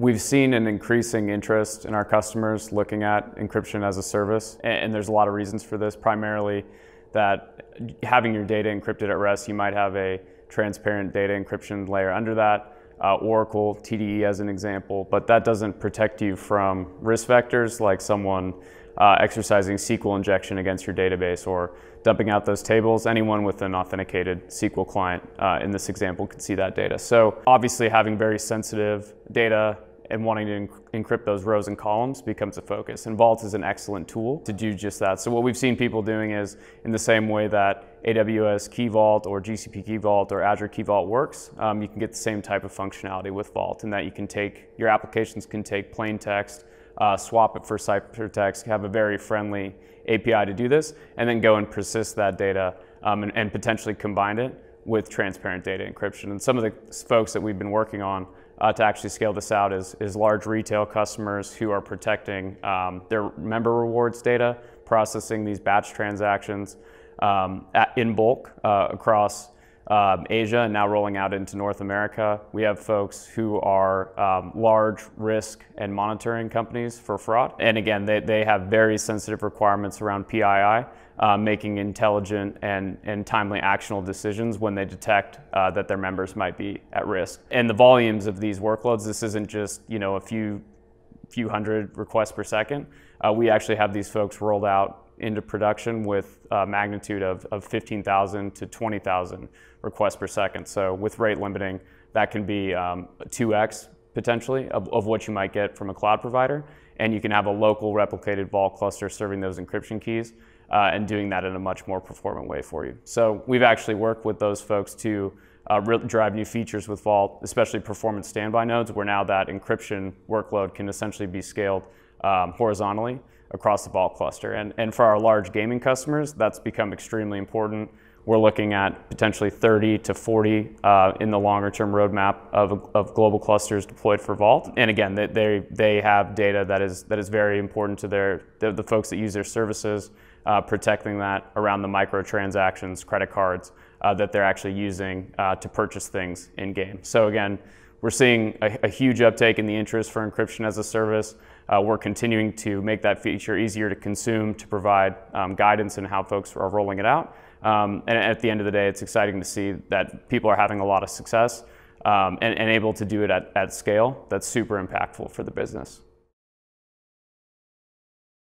We've seen an increasing interest in our customers looking at encryption as a service, and there's a lot of reasons for this. Primarily, that having your data encrypted at rest, you might have a transparent data encryption layer under that. Uh, Oracle, TDE as an example, but that doesn't protect you from risk vectors like someone uh, exercising SQL injection against your database or dumping out those tables. Anyone with an authenticated SQL client uh, in this example could see that data. So obviously having very sensitive data and wanting to encrypt those rows and columns becomes a focus. And Vault is an excellent tool to do just that. So what we've seen people doing is in the same way that AWS Key Vault or GCP Key Vault or Azure Key Vault works, um, you can get the same type of functionality with Vault in that you can take, your applications can take plain text, uh, swap it for ciphertext, have a very friendly API to do this, and then go and persist that data um, and, and potentially combine it with transparent data encryption. And some of the folks that we've been working on uh, to actually scale this out is, is large retail customers who are protecting um, their member rewards data, processing these batch transactions um, at, in bulk uh, across um, Asia and now rolling out into North America. We have folks who are um, large risk and monitoring companies for fraud. And again, they, they have very sensitive requirements around PII, uh, making intelligent and, and timely actionable decisions when they detect uh, that their members might be at risk. And the volumes of these workloads, this isn't just you know a few few hundred requests per second. Uh, we actually have these folks rolled out into production with a magnitude of, of 15,000 to 20,000 requests per second. So with rate limiting, that can be um, 2x potentially of, of what you might get from a cloud provider. And you can have a local replicated vault cluster serving those encryption keys uh, and doing that in a much more performant way for you. So we've actually worked with those folks to uh, drive new features with Vault, especially performance standby nodes, where now that encryption workload can essentially be scaled um, horizontally across the Vault cluster. And, and for our large gaming customers, that's become extremely important. We're looking at potentially 30 to 40 uh, in the longer term roadmap of, of global clusters deployed for Vault. And again, they, they, they have data that is, that is very important to their, the, the folks that use their services, uh, protecting that around the microtransactions, credit cards uh, that they're actually using uh, to purchase things in game. So again, we're seeing a, a, huge uptake in the interest for encryption as a service. Uh, we're continuing to make that feature easier to consume to provide um, guidance in how folks are rolling it out. Um, and at the end of the day, it's exciting to see that people are having a lot of success um, and, and, able to do it at, at scale. That's super impactful for the business.